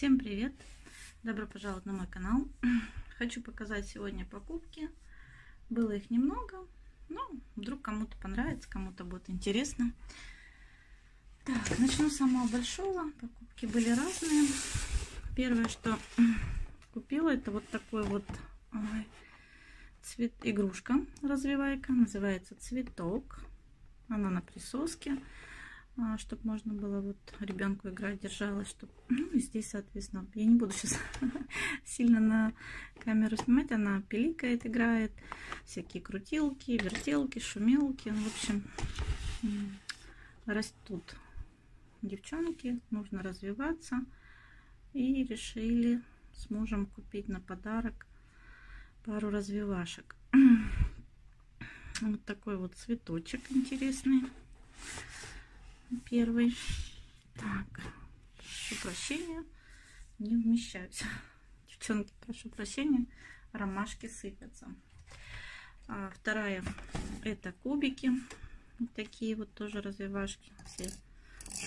привет! Добро пожаловать на мой канал. Хочу показать сегодня покупки. Было их немного, но вдруг кому-то понравится, кому-то будет интересно. Так, начну с самого большого. Покупки были разные. Первое, что купила, это вот такой вот цвет игрушка развивайка. Называется цветок. Она на присоске. А, чтобы можно было вот ребенку играть, держалась, чтобы, ну, и здесь, соответственно, я не буду сейчас сильно на камеру снимать, она пиликает, играет, всякие крутилки, вертелки, шумелки, ну, в общем, растут девчонки, нужно развиваться, и решили с мужем купить на подарок пару развивашек. Вот такой вот цветочек интересный первый. Так, прошу прощения, не вмещаюсь. Девчонки, прошу прощения, ромашки сыпятся. А, вторая, это кубики. Вот такие вот тоже развивашки. Все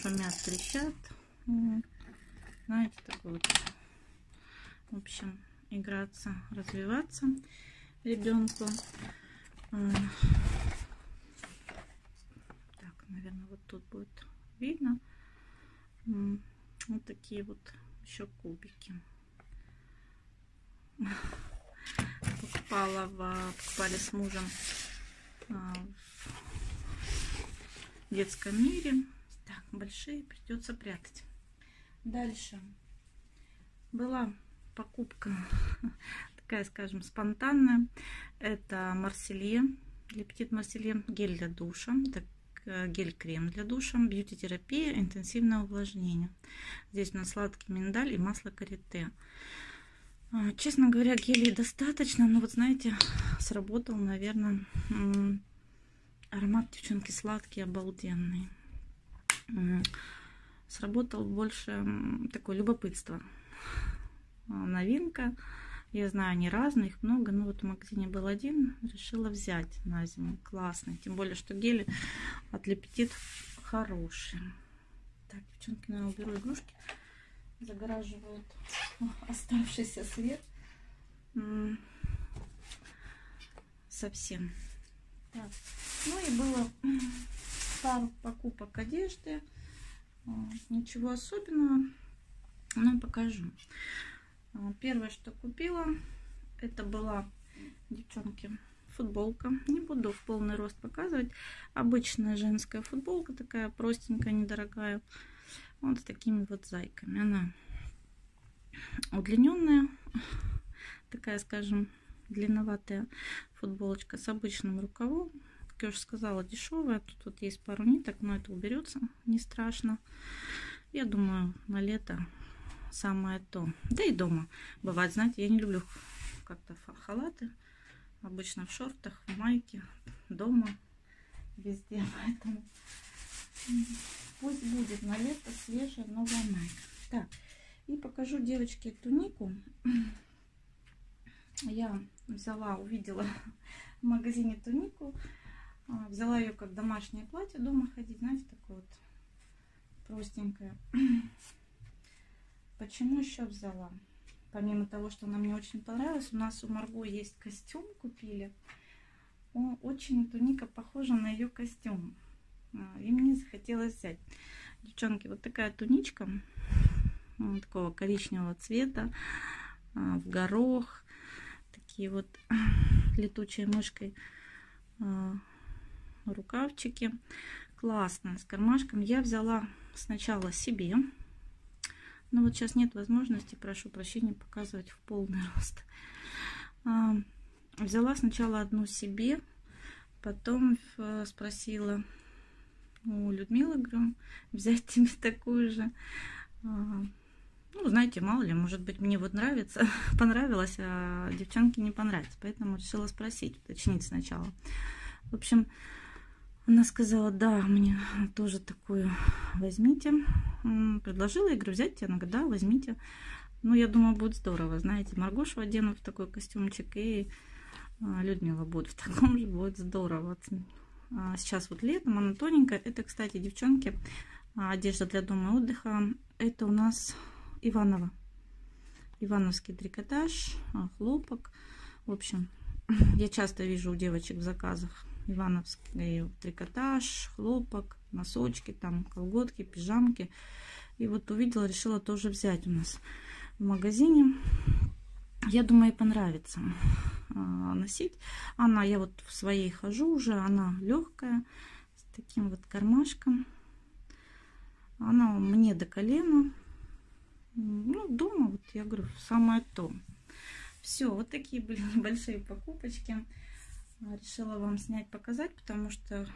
шумят, трещат. Знаете, такой вот, в общем, играться, развиваться ребенку. А, наверное, вот тут будет видно. Вот такие вот еще кубики. Покупала в, покупали с мужем а, в детском мире. Так, большие придется прятать. Дальше была покупка такая, скажем, спонтанная. Это Марселье, Лептит Марселье, гель для душа. Это гель-крем для душа, бьюти-терапия, интенсивное увлажнение. Здесь у нас сладкий миндаль и масло карите. А, честно говоря, гелей достаточно, но вот знаете, сработал, наверное, аромат девчонки сладкий, обалденный. Сработал больше такое любопытство. А, новинка. Я знаю, они разные, их много, но вот в магазине был один, решила взять на зиму. Классный, тем более, что гели от Лепетит хорошие. Так, девчонки, наверное, уберу игрушки. Загораживают оставшийся свет. Совсем. Так. Ну и было пару покупок одежды. Ничего особенного, но покажу. А, первое, что купила, это была, девчонки, футболка. Не буду в полный рост показывать. Обычная женская футболка, такая простенькая, недорогая. Вот с такими вот зайками. Она удлиненная, такая, скажем, длинноватая футболочка с обычным рукавом. Как я уже сказала, дешевая. Тут вот есть пару ниток, но это уберется, не страшно. Я думаю, на лето самое то. Да и дома бывает, знаете, я не люблю как-то халаты. Обычно в шортах, в майке, дома, везде. Поэтому пусть будет на лето свежая новая майка. Так, и покажу девочке тунику. Я взяла, увидела в магазине тунику. А, взяла ее как домашнее платье дома ходить. Знаете, такое вот простенькое. Почему еще взяла? Помимо того, что она мне очень понравилась, у нас у Марго есть костюм, купили. О, очень туника похожа на ее костюм. А, и мне захотелось взять. Девчонки, вот такая туничка, вот такого коричневого цвета, а, в горох, такие вот летучей мышкой а, рукавчики. Классно, с кармашком. Я взяла сначала себе, но вот сейчас нет возможности, прошу прощения, показывать в полный рост. А, взяла сначала одну себе, потом э, спросила у Людмилы, говорю, взять тебе такую же. А, ну, знаете, мало ли, может быть, мне вот нравится, понравилось, а девчонке не понравится. Поэтому решила спросить, уточнить сначала. В общем, она сказала, да, мне тоже такую возьмите. Предложила, я говорю, взять? Она говорит, да, возьмите. Ну, я думаю, будет здорово. Знаете, Маргошу одену в такой костюмчик, и а, Людмила будет в таком же, будет здорово. А, сейчас вот летом, она тоненькая. Это, кстати, девчонки, а, одежда для дома и отдыха. Это у нас Иванова. Ивановский трикотаж, хлопок. В общем, я часто вижу у девочек в заказах Ивановский трикотаж, хлопок, носочки, там колготки, пижамки. И вот увидела, решила тоже взять у нас в магазине. Я думаю, понравится а, носить. Она, я вот в своей хожу уже, она легкая, с таким вот кармашком. Она мне до колена. Ну, дома, вот я говорю, самое то. Все, вот такие были небольшие покупочки. Решила вам снять, показать, потому что,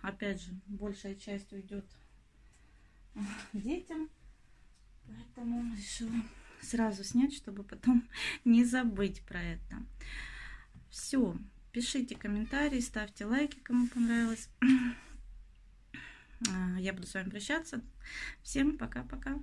опять же, большая часть уйдет детям. Поэтому решила сразу снять, чтобы потом не забыть про это. Все. Пишите комментарии, ставьте лайки, кому понравилось. А, я буду с вами прощаться. Всем пока-пока.